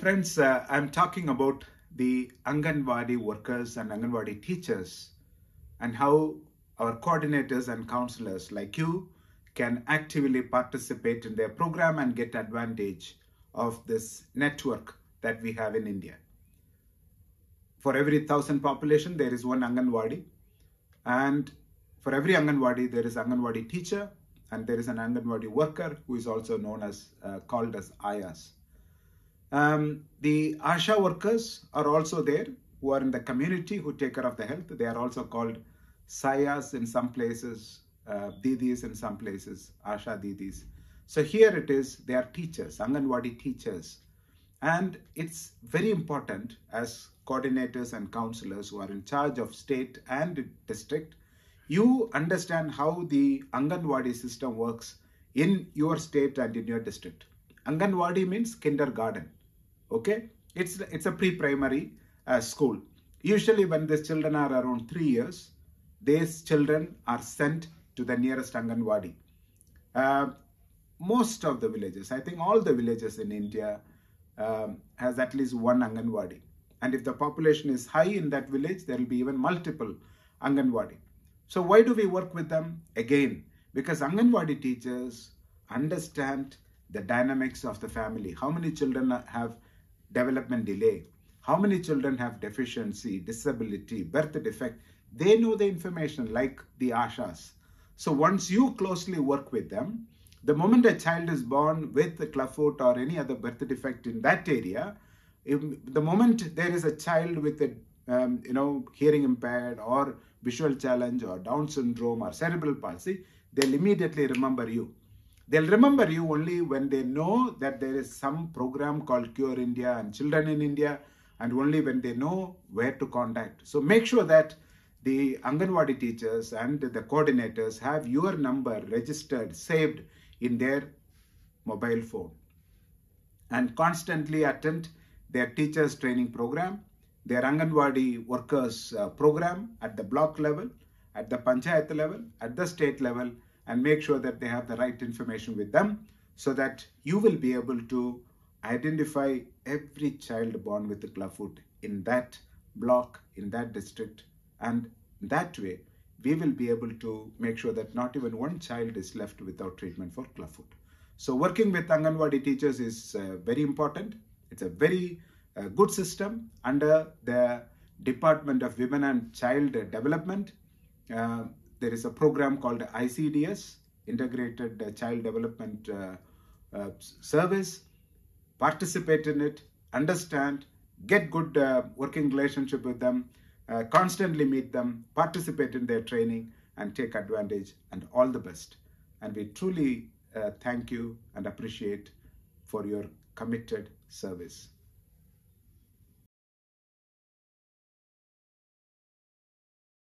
Friends, uh, I'm talking about the Anganwadi workers and Anganwadi teachers and how our coordinators and counselors like you can actively participate in their program and get advantage of this network that we have in India. For every thousand population, there is one Anganwadi and for every Anganwadi, there is an Anganwadi teacher and there is an Anganwadi worker who is also known as uh, called as Ayas. Um, the ASHA workers are also there who are in the community who take care of the health. They are also called Sayas in some places, uh, Didis in some places, Asha Didis. So here it is, they are teachers, Anganwadi teachers. And it's very important as coordinators and counselors who are in charge of state and district, you understand how the Anganwadi system works in your state and in your district. Anganwadi means kindergarten okay? It's it's a pre-primary uh, school. Usually when these children are around three years these children are sent to the nearest anganwadi. Uh, most of the villages i think all the villages in india um, has at least one anganwadi. And if the population is high in that village there will be even multiple anganwadi. So why do we work with them? Again because anganwadi teachers understand the dynamics of the family. How many children have development delay, how many children have deficiency, disability, birth defect, they know the information like the ASHAs. So once you closely work with them, the moment a child is born with a clubfoot or any other birth defect in that area, the moment there is a child with a um, you know hearing impaired or visual challenge or Down syndrome or cerebral palsy, they'll immediately remember you. They'll remember you only when they know that there is some program called Cure India and Children in India, and only when they know where to contact. So make sure that the Anganwadi teachers and the coordinators have your number registered, saved in their mobile phone, and constantly attend their teachers training program, their Anganwadi workers uh, program at the block level, at the panchayat level, at the state level, and make sure that they have the right information with them so that you will be able to identify every child born with a clubfoot in that block, in that district. And that way, we will be able to make sure that not even one child is left without treatment for clubfoot. So working with Anganwadi teachers is uh, very important. It's a very uh, good system under the Department of Women and Child Development. Uh, there is a program called ICDS, Integrated uh, Child Development uh, uh, Service. Participate in it, understand, get good working relationship with them, constantly meet them, participate in their training, and take advantage. And all the best. And we truly thank you and appreciate for your committed service.